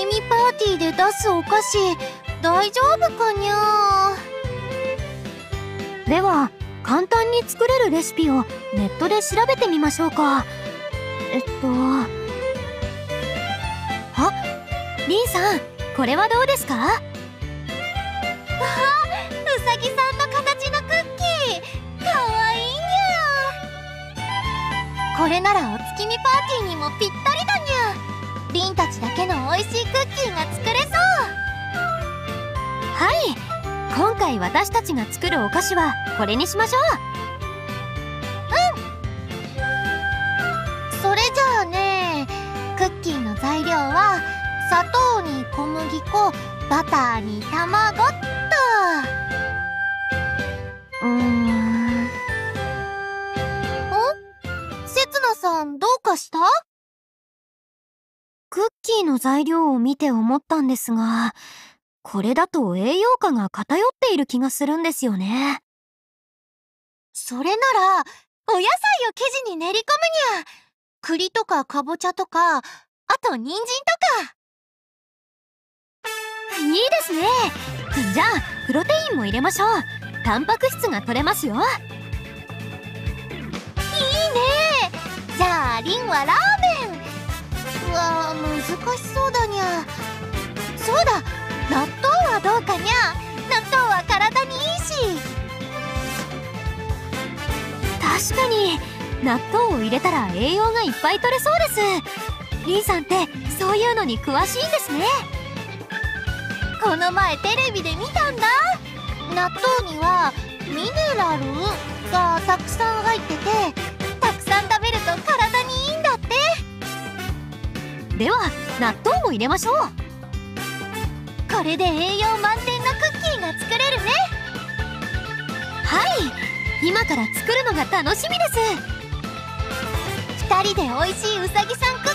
月見パーティーで出すお菓子大丈夫かにゃでは簡単に作れるレシピをネットで調べてみましょうか。えっとあリンさんこれはどうですか？わあうさぎさんの形のクッキー。かわいいにゃこれならお月見パーティーにもぴったりだリンたちだけの美味しいクッキーが作れそう。はい。今回私たちが作るお菓子はこれにしましょう。うん。それじゃあねクッキーの材料は砂糖に小麦粉バターに卵ってクッキーの材料を見て思ったんですがこれだと栄養価が偏っている気がするんですよね。それならお野菜を生地に練り込むにゃ栗とかかぼちゃとかあと人参とか。いいですね。じゃあプロテインも入れましょう。タンパク質が取れますよ。いいね。じゃあリンはラー難しそうだにゃ。そうだ納豆はどうかにゃ。納豆は体にいいし。確かに納豆を入れたら栄養がいっぱい取れそうです。リンさんってそういうのに詳しいんですね。この前テレビで見たんだ。納豆にはミネラルがたくさん入っててでは納豆も入れましょう。これで栄養満点のクッキーが作れるね。はい。今から作るのが楽しみです。2人で美味しいうさぎさんク